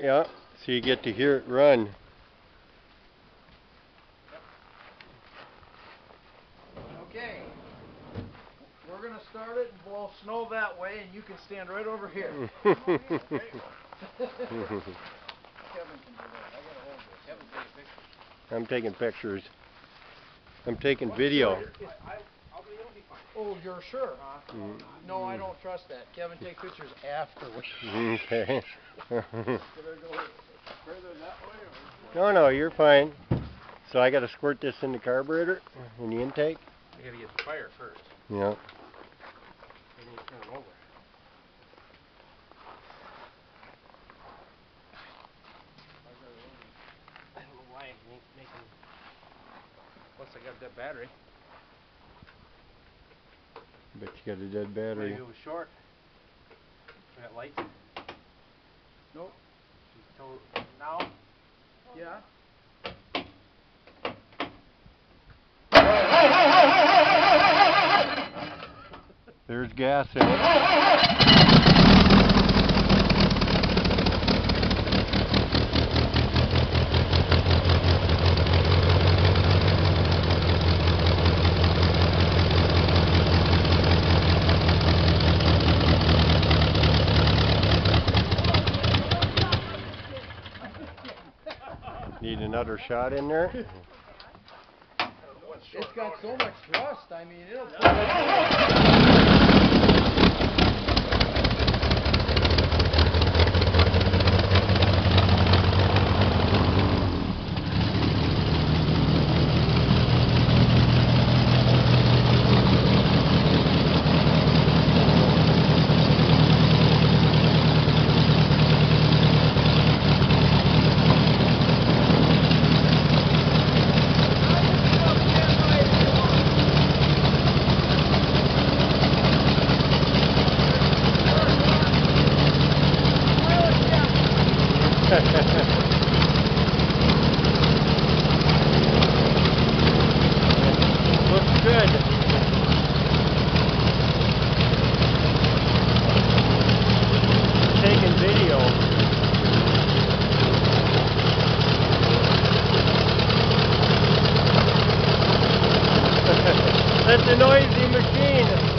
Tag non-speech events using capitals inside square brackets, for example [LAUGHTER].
Yeah, so you get to hear it run. Okay. We're gonna start it and blow snow that way, and you can stand right over here. Kevin can. I gotta hold this. Kevin, take a picture. I'm taking pictures. I'm taking video. Oh, you're sure, huh? Mm. No, I don't trust that. Kevin, take pictures afterwards. [LAUGHS] Okay. [LAUGHS] Should I go further that way no, no, you're fine. So I got to squirt this in the carburetor, in the intake. I gotta get the fire first. Yeah. Then you turn it over. I don't know why it ain't making. Plus, I got that battery. Bet you got a dead battery. Maybe it was short. That light. Nope. She's now. Yeah. There's gas in it. Need another shot in there? It's got so much thrust. I mean, it'll. [LAUGHS] That's a noisy machine.